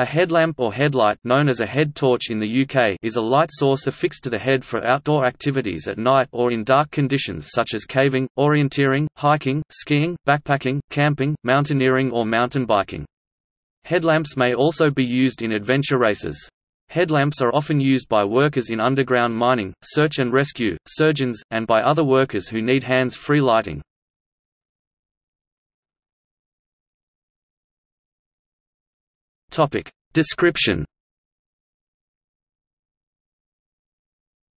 A headlamp or headlight known as a head torch in the UK is a light source affixed to the head for outdoor activities at night or in dark conditions such as caving, orienteering, hiking, skiing, backpacking, camping, mountaineering or mountain biking. Headlamps may also be used in adventure races. Headlamps are often used by workers in underground mining, search and rescue, surgeons, and by other workers who need hands-free lighting. Topic. Description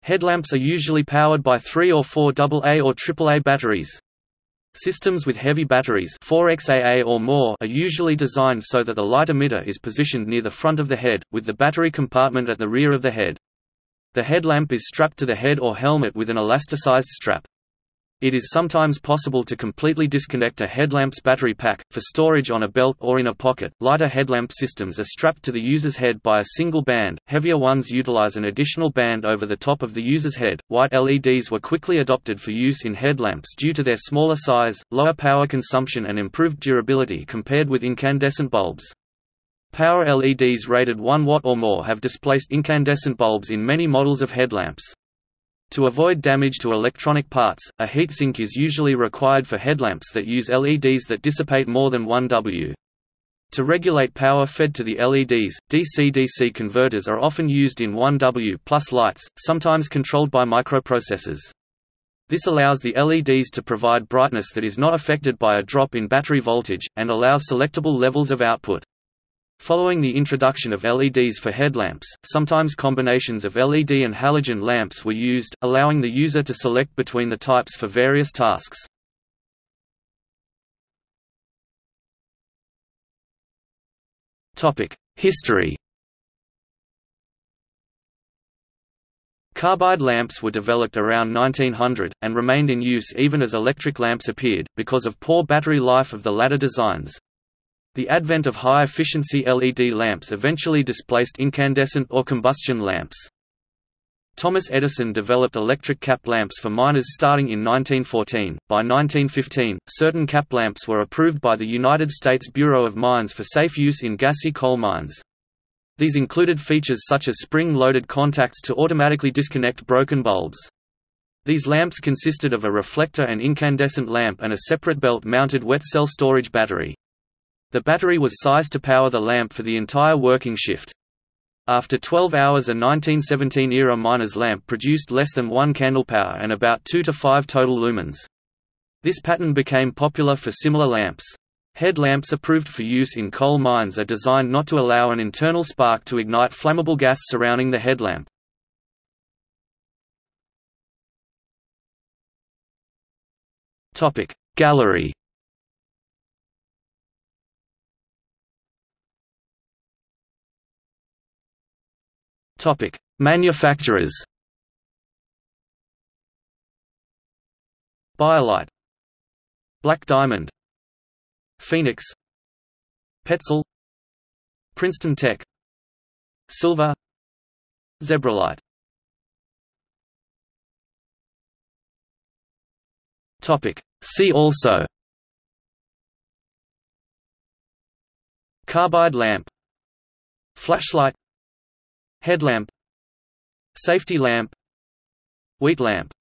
Headlamps are usually powered by 3 or 4 AA or AAA batteries. Systems with heavy batteries 4xAA or more are usually designed so that the light emitter is positioned near the front of the head, with the battery compartment at the rear of the head. The headlamp is strapped to the head or helmet with an elasticized strap. It is sometimes possible to completely disconnect a headlamp's battery pack, for storage on a belt or in a pocket. Lighter headlamp systems are strapped to the user's head by a single band, heavier ones utilize an additional band over the top of the user's head. White LEDs were quickly adopted for use in headlamps due to their smaller size, lower power consumption, and improved durability compared with incandescent bulbs. Power LEDs rated 1 watt or more have displaced incandescent bulbs in many models of headlamps. To avoid damage to electronic parts, a heatsink is usually required for headlamps that use LEDs that dissipate more than 1 W. To regulate power fed to the LEDs, DC-DC converters are often used in 1W plus lights, sometimes controlled by microprocessors. This allows the LEDs to provide brightness that is not affected by a drop in battery voltage, and allows selectable levels of output. Following the introduction of LEDs for headlamps, sometimes combinations of LED and halogen lamps were used, allowing the user to select between the types for various tasks. History Carbide lamps were developed around 1900, and remained in use even as electric lamps appeared, because of poor battery life of the latter designs. The advent of high-efficiency LED lamps eventually displaced incandescent or combustion lamps. Thomas Edison developed electric cap lamps for miners starting in 1914. By 1915, certain cap lamps were approved by the United States Bureau of Mines for safe use in gassy coal mines. These included features such as spring-loaded contacts to automatically disconnect broken bulbs. These lamps consisted of a reflector and incandescent lamp and a separate belt-mounted wet cell storage battery. The battery was sized to power the lamp for the entire working shift. After 12 hours a 1917-era miner's lamp produced less than 1 candle power and about 2 to 5 total lumens. This pattern became popular for similar lamps. Headlamps approved for use in coal mines are designed not to allow an internal spark to ignite flammable gas surrounding the headlamp. Gallery Topic: Manufacturers. BioLite, Black Diamond, Fenix, Petzl, Princeton Tec, Silva, Zebralight. Topic: See also. Carbide lamp. Flashlight Headlamp Safety lamp Wheat lamp